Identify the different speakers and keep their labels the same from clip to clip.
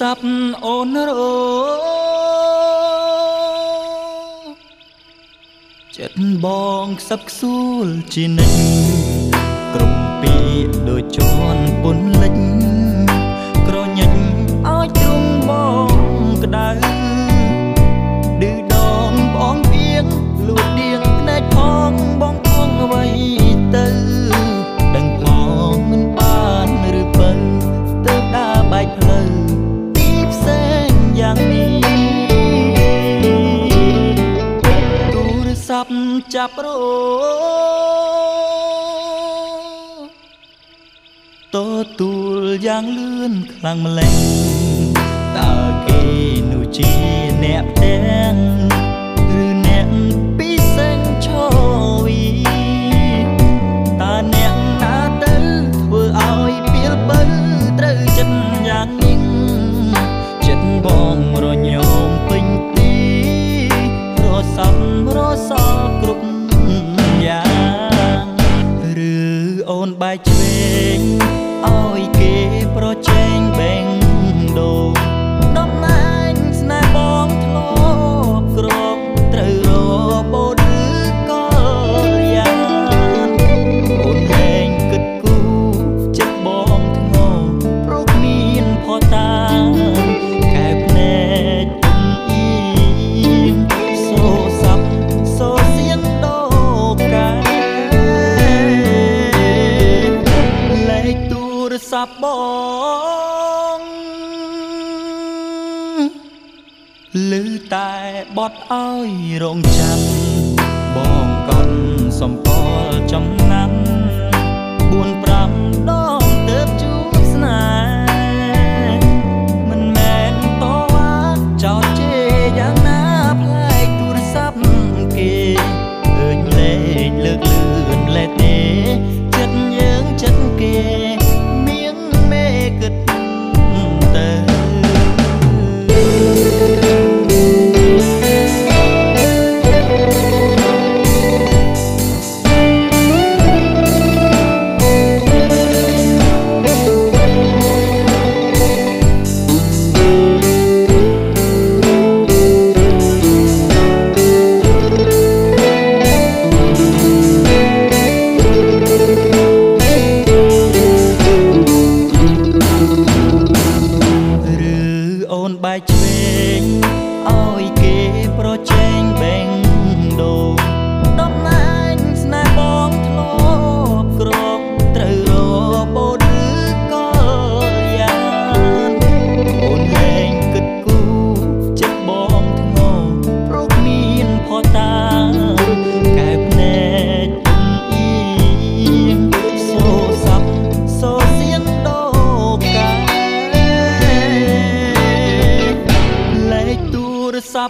Speaker 1: សັບអូនរោចិត្តបងខ្សឹបខ្សួលជានិចគ្រប់ពីដូចជន់ពុនលិច ចាប់រោតទូលយ៉ាងលឿនខ្លាំងម្លេះតើគេនោះជាអ្នកផ្ទាំងឬអ្នកពីសេងឈវីតើអ្នកណាទៅធ្វើឲ្យពៀលបើត្រូវចិត្តយ៉ាងញឹងចិត្តបងរញោមពេញទីរស័ព្ទរសល់គ្រ ស័ព្ទបងឮតែបត់ឲ្យរងចាំបងកន់សំពលចំណាំ4 5 បែកឆ្វេងឲ្យគេប្រជែងបេង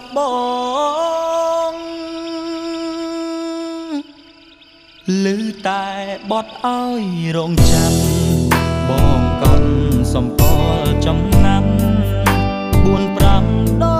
Speaker 1: រស័ព្ទបងឮតែបត់ឲ្យរងចាំបងកន់សំពលចំណាំ4 5ដ